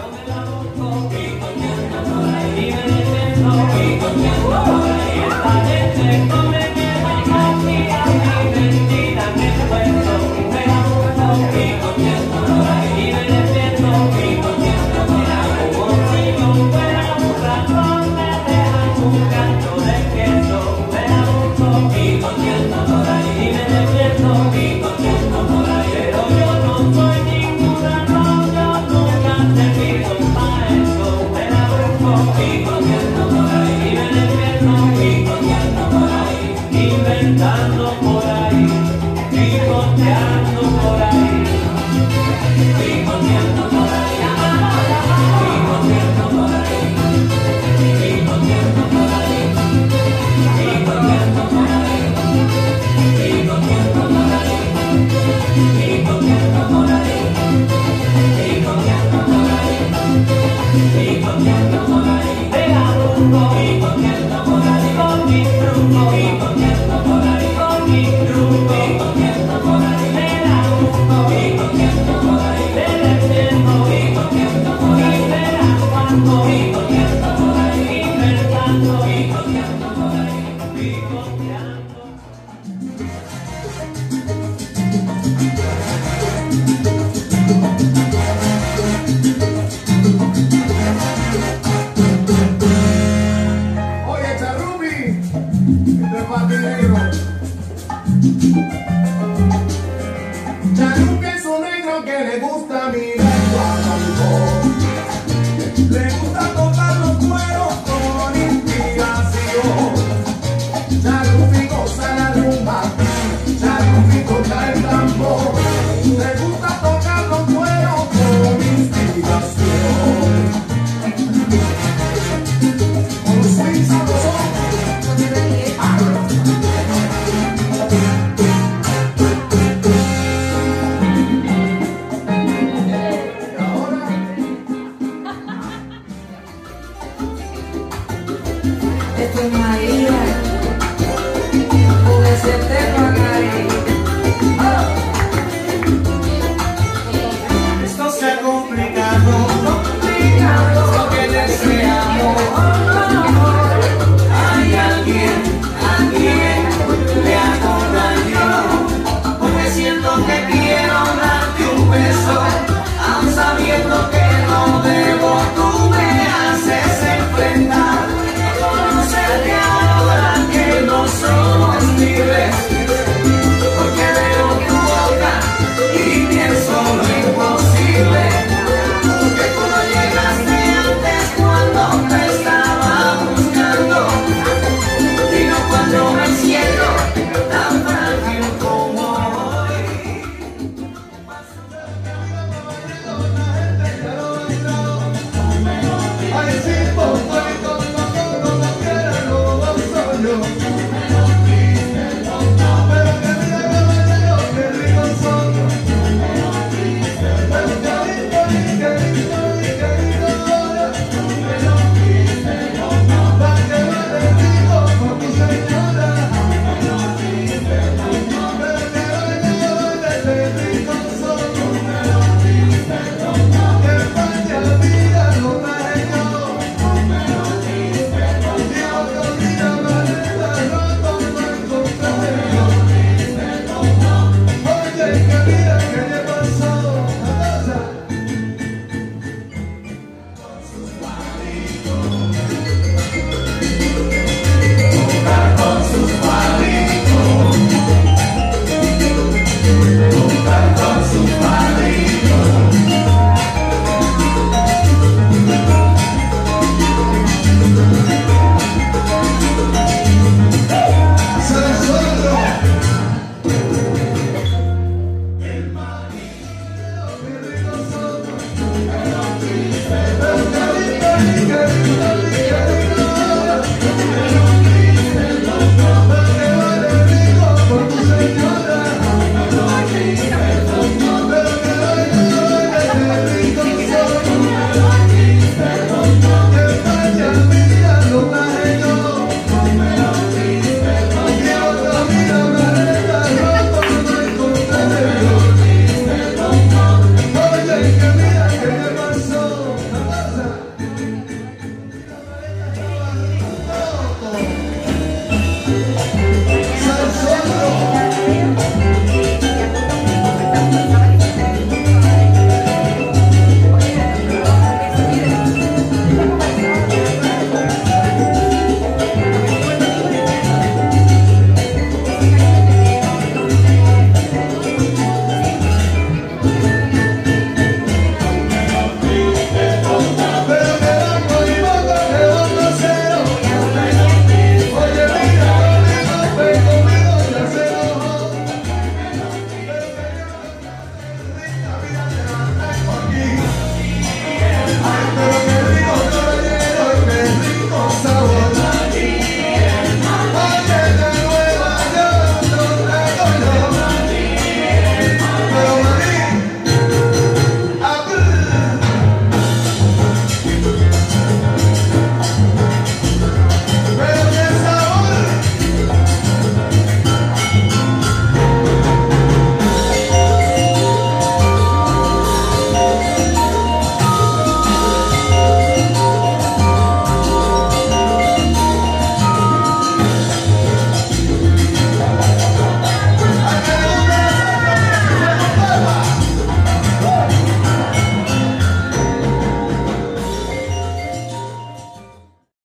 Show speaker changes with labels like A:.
A: No me la busco y contento soy. Good.